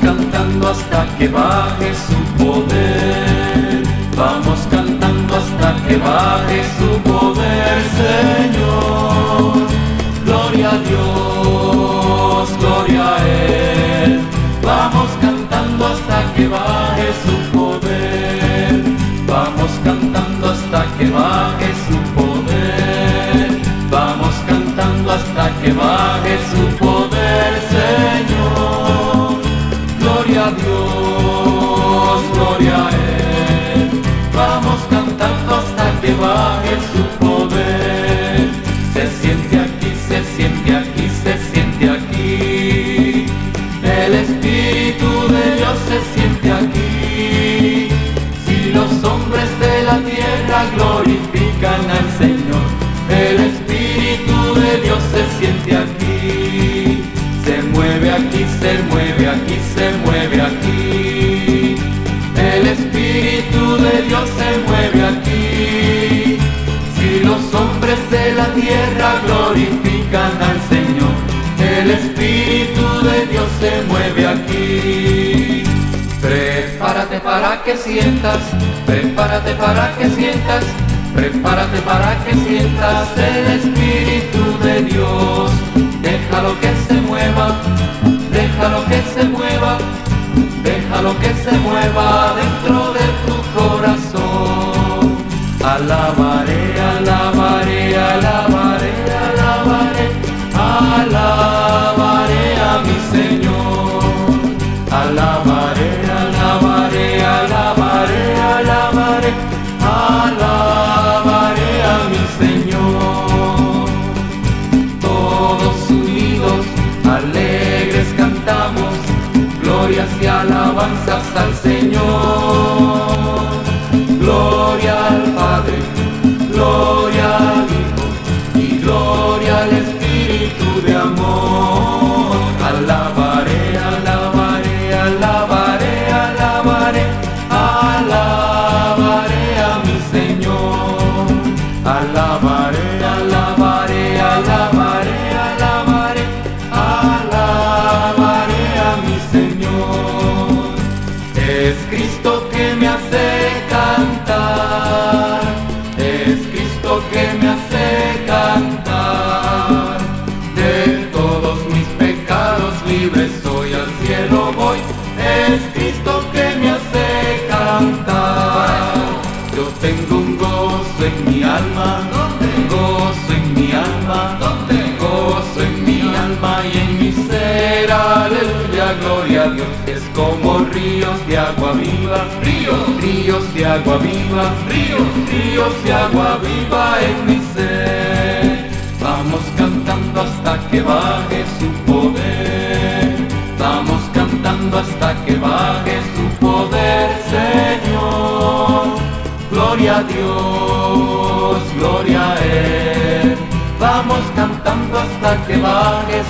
cantando hasta que baje su poder. Vamos cantando hasta que baje su poder, Señor. Gloria a Dios, gloria a Él. Vamos cantando hasta que baje su poder. Vamos cantando hasta que baje su poder. Vamos cantando hasta que baje su poder, que baje su poder. Se siente aquí, se siente aquí, se siente aquí. El Espíritu de Dios se siente aquí. Si los hombres de la tierra glorifican al Señor, el Espíritu de Dios se siente aquí. Se mueve aquí, se mueve aquí, se mueve aquí. El Espíritu de Dios se mueve aquí. De la tierra glorifican al Señor, el Espíritu de Dios se mueve aquí. Prepárate para que sientas, prepárate para que sientas, prepárate para que sientas el Espíritu de Dios. Déjalo que se mueva, déjalo que se mueva, déjalo que se mueva dentro de tu corazón. Alabanzas al Señor. Gloria al Padre, gloria al Hijo y gloria al Espíritu de amor. Es Cristo que me hace cantar, es Cristo que me hace cantar. De todos mis pecados libres soy al cielo voy, es Cristo que me hace cantar. Yo tengo un gozo en mi alma, gozo en mi alma, gloria a Dios. Es como ríos de agua viva, ríos, ríos de agua viva, ríos, ríos de agua viva en mi ser. Vamos cantando hasta que baje su poder. Vamos cantando hasta que baje su poder, Señor. Gloria a Dios, gloria a Él. Vamos cantando hasta que baje